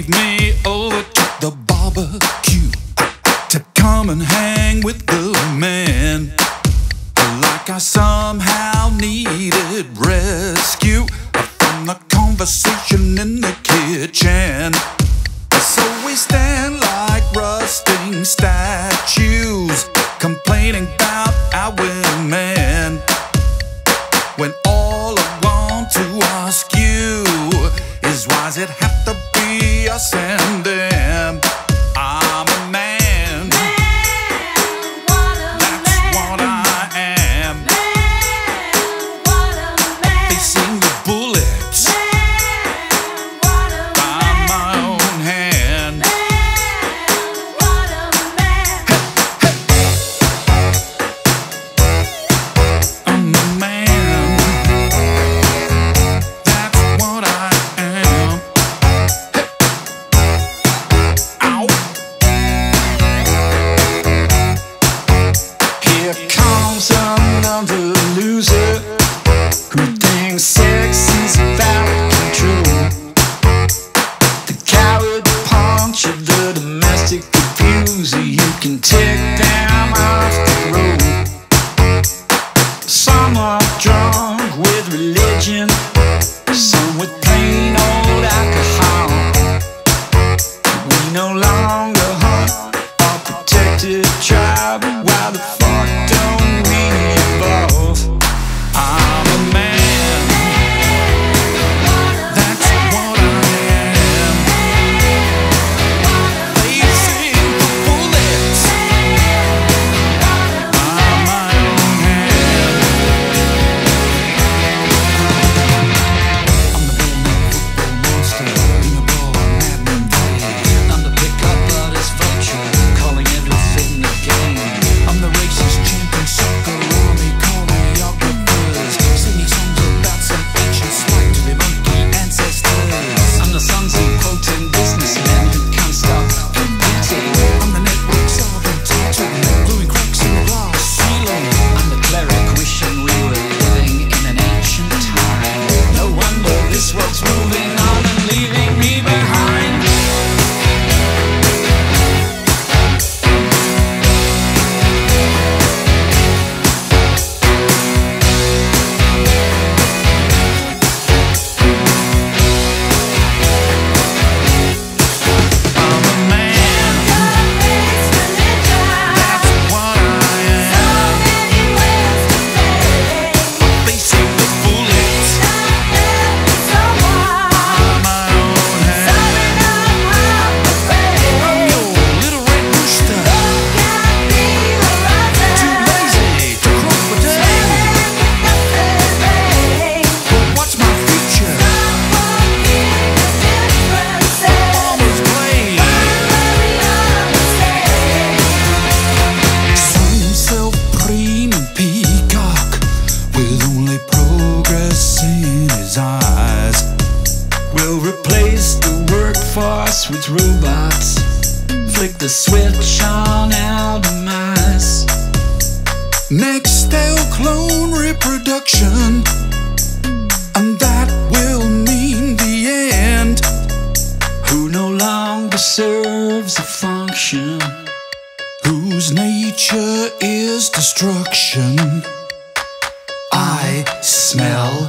Leave me over to the barbecue to come and hang with the man. Like I somehow needed rescue from the conversation in the kitchen. So we stand. this world. robots flick the switch on out of mice. Next, they'll clone reproduction, and that will mean the end. Who no longer serves a function, whose nature is destruction. I smell